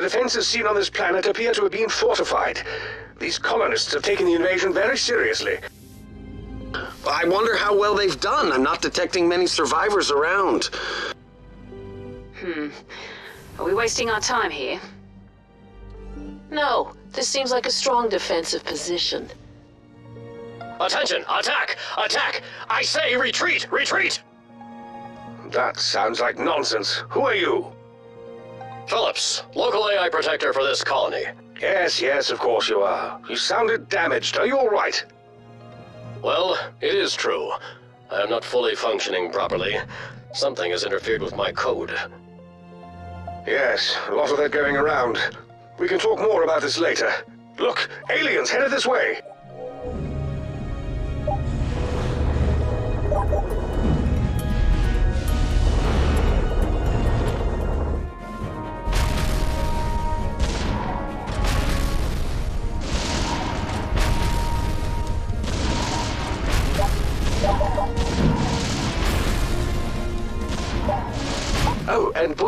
the defenses seen on this planet appear to have been fortified. These colonists have taken the invasion very seriously. I wonder how well they've done. I'm not detecting many survivors around. Hmm. Are we wasting our time here? No, this seems like a strong defensive position. Attention! Attack! Attack! I say retreat! Retreat! That sounds like nonsense. Who are you? Phillips, local AI protector for this colony. Yes, yes, of course you are. You sounded damaged. Are you all right? Well, it is true. I am not fully functioning properly. Something has interfered with my code. Yes, a lot of that going around. We can talk more about this later. Look, aliens headed this way.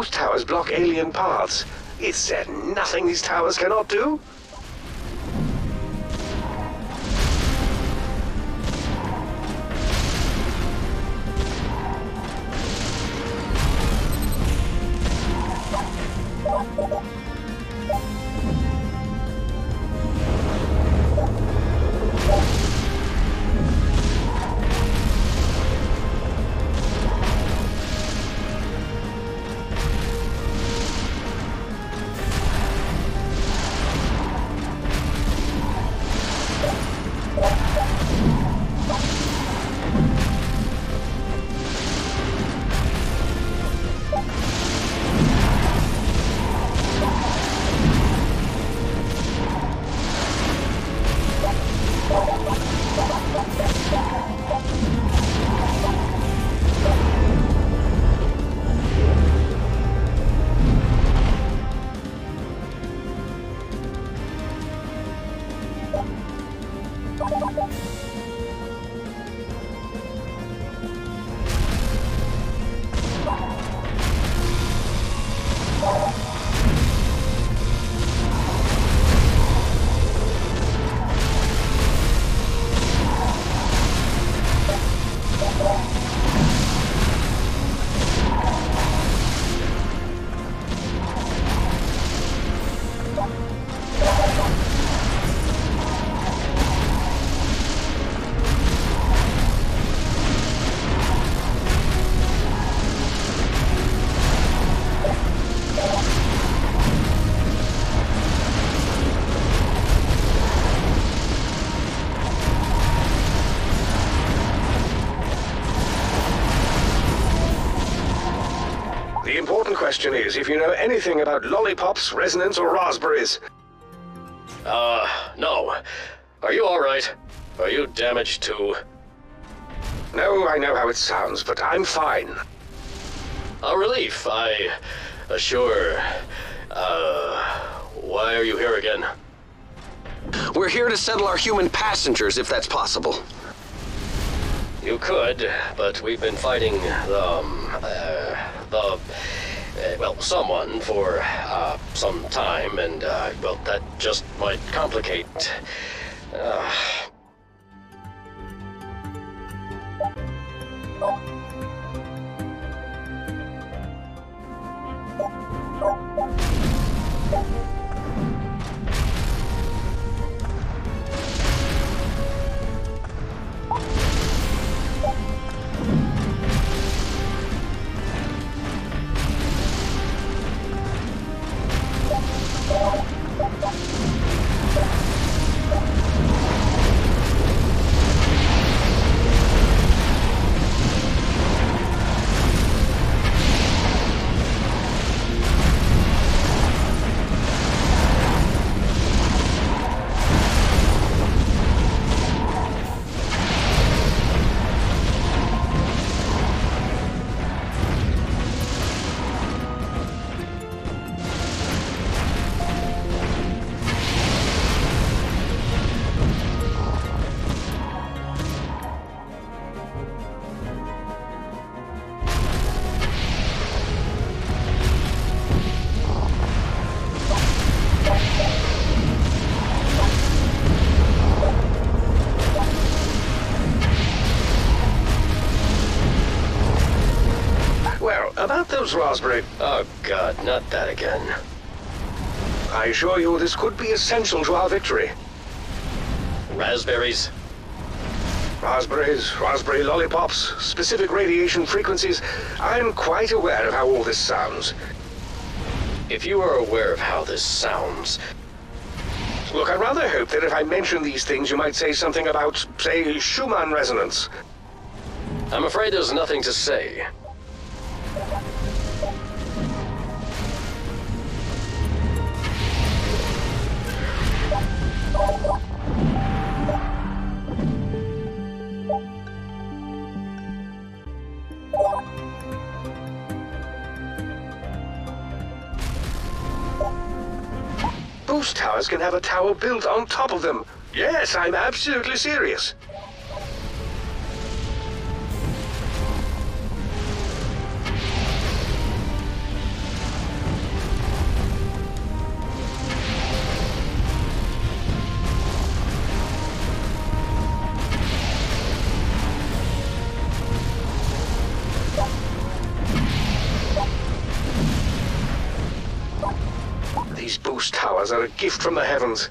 Boost towers block alien paths. Is there nothing these towers cannot do? The important question is if you know anything about lollipops, resonance, or raspberries. Uh, no. Are you alright? Are you damaged too? No, I know how it sounds, but I'm fine. A relief, I assure. Uh, why are you here again? We're here to settle our human passengers, if that's possible. You could, but we've been fighting the, um, uh, the uh, eh, well, someone for uh, some time, and uh, well, that just might complicate. Uh. Yourselves, Raspberry. Oh god, not that again. I assure you this could be essential to our victory. Raspberries? Raspberries, raspberry lollipops, specific radiation frequencies. I'm quite aware of how all this sounds. If you are aware of how this sounds, Look, I rather hope that if I mention these things, you might say something about, say, Schumann resonance. I'm afraid there's nothing to say. Can have a tower built on top of them. Yes, I'm absolutely serious. Are a gift from the heavens.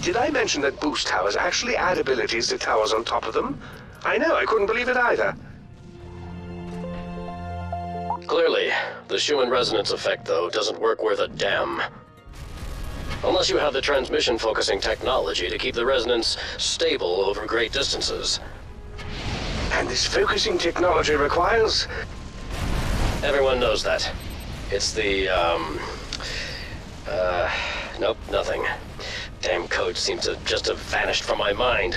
Did I mention that boost towers actually add abilities to towers on top of them? I know, I couldn't believe it either. Clearly, the Schumann resonance effect, though, doesn't work worth a damn. Unless you have the transmission focusing technology to keep the resonance stable over great distances. And this focusing technology requires... Everyone knows that. It's the, um... Uh... Nope, nothing. Damn code seems to just have vanished from my mind.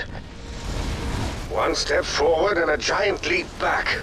One step forward and a giant leap back.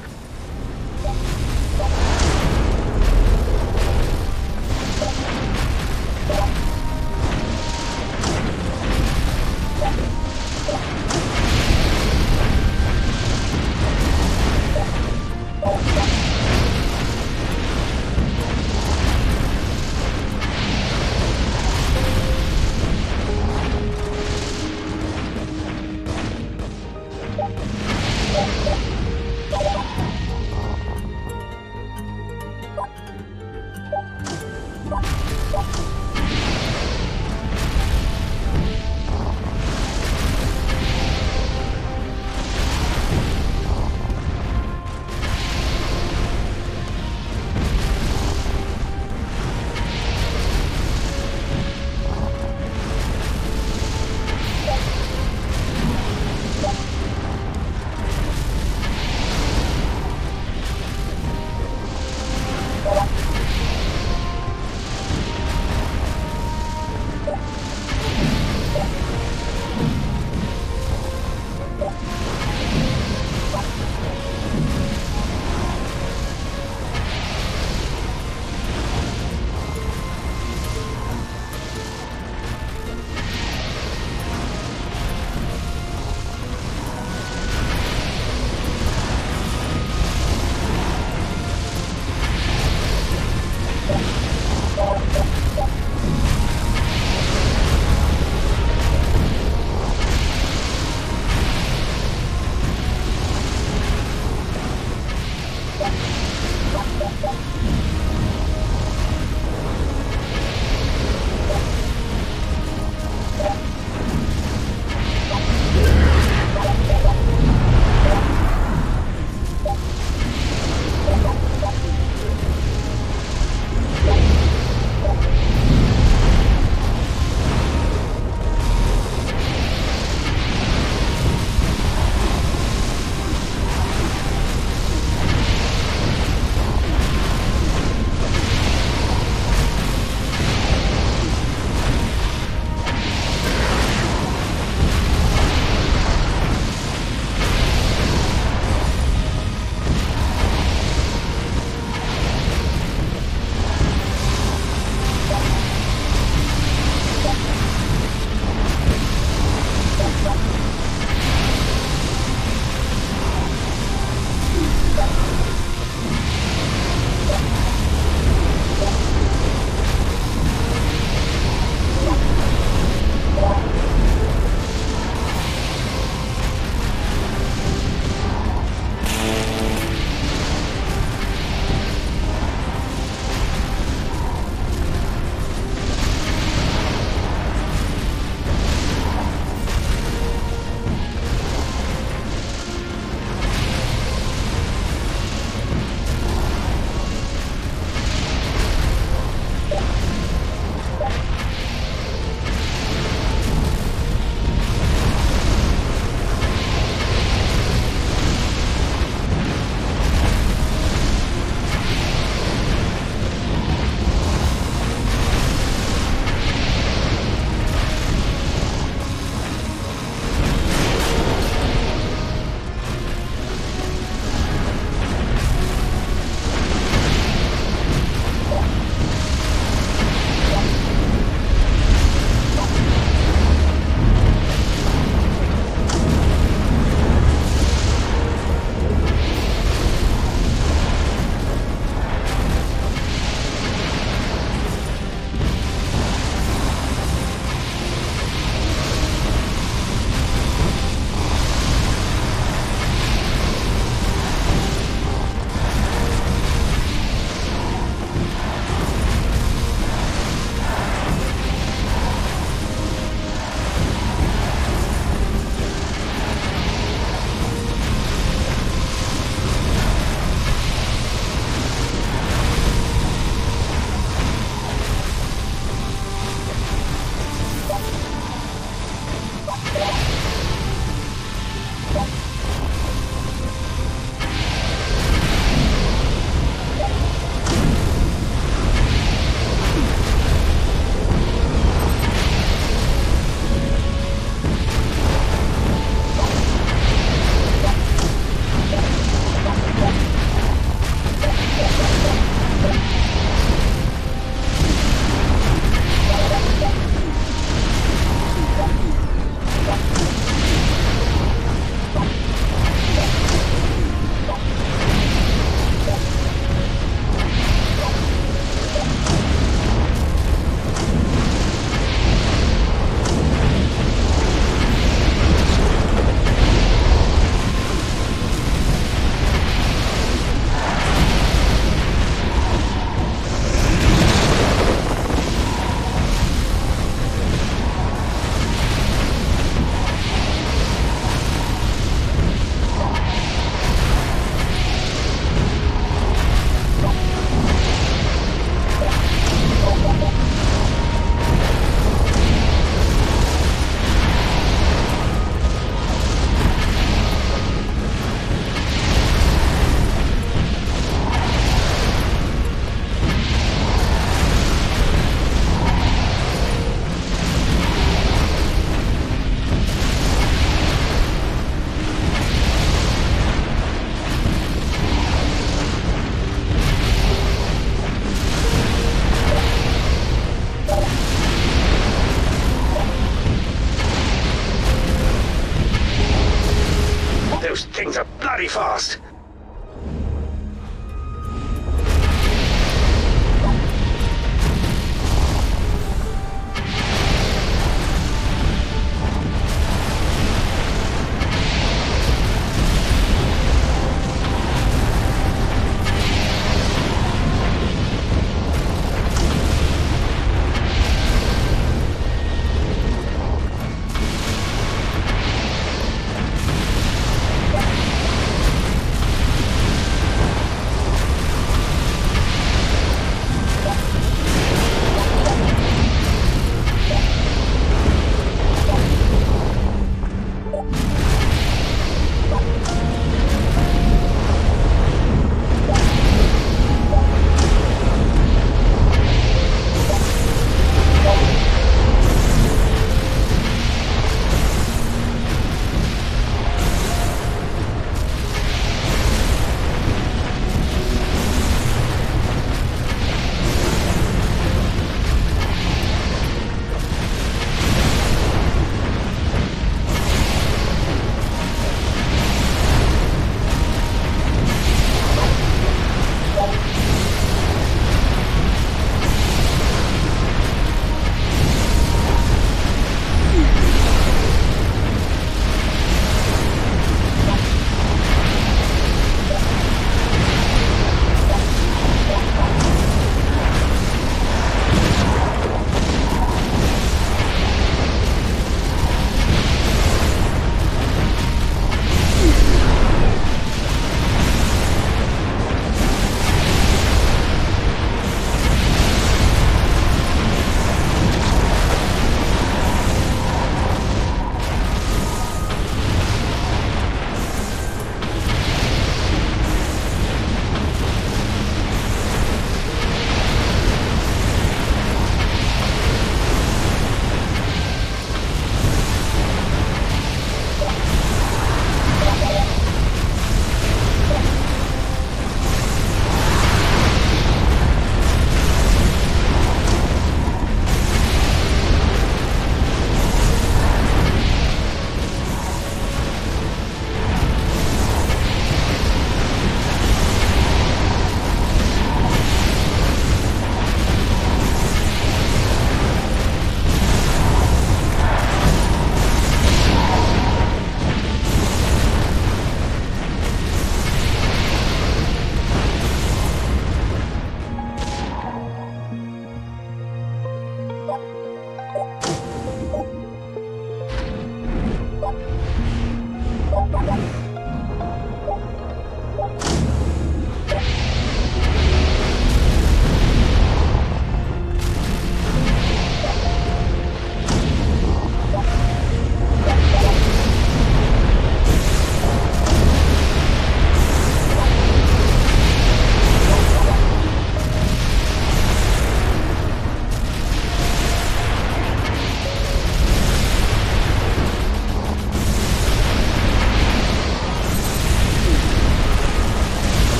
Bloody fast.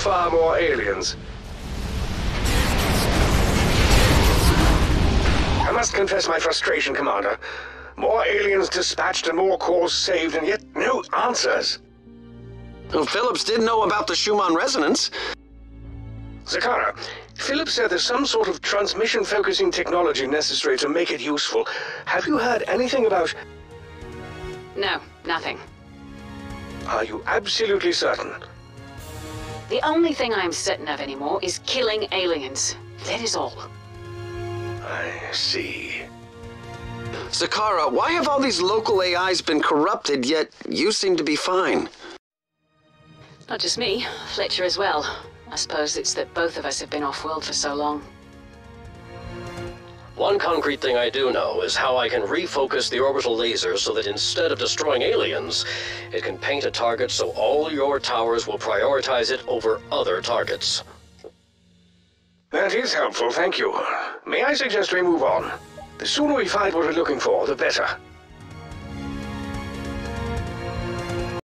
Far more aliens. I must confess my frustration, Commander. More aliens dispatched and more cores saved, and yet no answers. Well, Phillips did know about the Schumann resonance. Zakara, Phillips said there's some sort of transmission focusing technology necessary to make it useful. Have you heard anything about... No, nothing. Are you absolutely certain? The only thing I'm certain of anymore is killing aliens. That is all. I see. Zakara, why have all these local AIs been corrupted, yet you seem to be fine? Not just me, Fletcher as well. I suppose it's that both of us have been off-world for so long. One concrete thing I do know is how I can refocus the orbital laser so that instead of destroying aliens, it can paint a target so all your towers will prioritize it over other targets. That is helpful, thank you. May I suggest we move on? The sooner we find what we're looking for, the better.